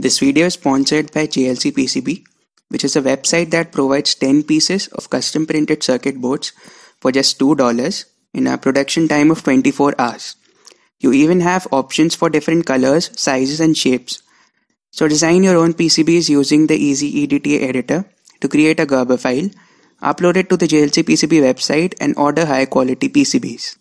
This video is sponsored by JLC PCB, which is a website that provides 10 pieces of custom printed circuit boards for just $2 in a production time of 24 hours. You even have options for different colors, sizes, and shapes. So design your own PCBs using the Easy EDA editor to create a Gerber file, upload it to the JLC PCB website, and order high quality PCBs.